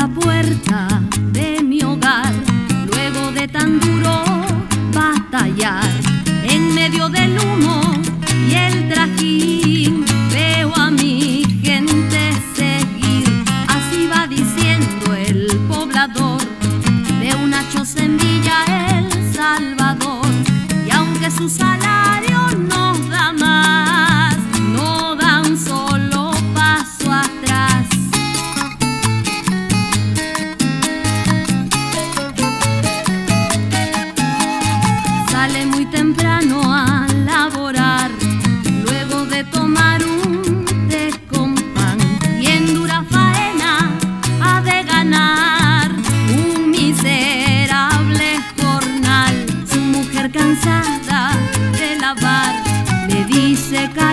la puerta de mi hogar, luego de tan duro batallar, en medio del humo y el trajín, veo a mi gente seguir. Así va diciendo el poblador de una choza Villa El Salvador, y aunque su salario le dice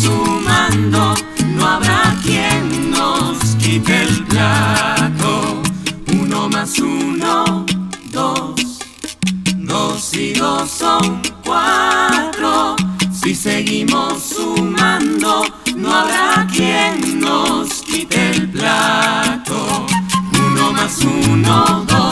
sumando, no habrá quien nos quite el plato. Uno más uno, dos, dos y dos son cuatro. Si seguimos sumando, no habrá quien nos quite el plato. Uno más uno, dos.